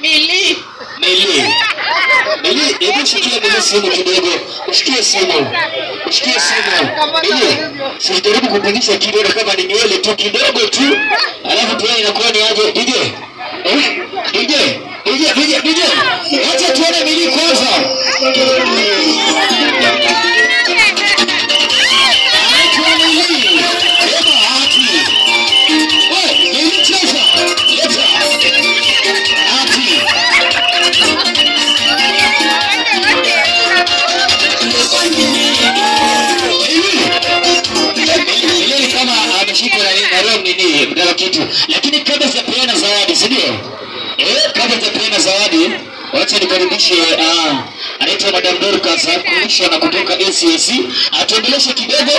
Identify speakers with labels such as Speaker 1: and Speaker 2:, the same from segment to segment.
Speaker 1: Mili! Mili! Mili, eu não te quero descendo de novo. Esqueci,
Speaker 2: não.
Speaker 1: Esqueci, não.
Speaker 2: Mili,
Speaker 1: se eu tenho um compromisso aqui, eu não o ninguém, ele tu que não, tu. Alafu pia inakuwa ni aje nini kutaka kitu, lakini kabla sijapeana zawadi, si ndio? Eh, kabla sijapeana zawadi, wacha nikaribishe ah, anaitwa Madam Dorcas kulisha na kutoka ACAC atuendeleshe kidogo,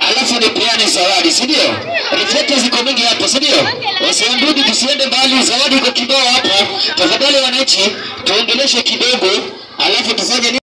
Speaker 1: alafu nipeane zawadi, si ndio? Reflector ziko mingi hapa, si ndio? Wasiandudi, tusiende mbali, zawadi iko kibao hapa. Tafadhali wananchi, tuendeleshe kidogo, alafu tufanye?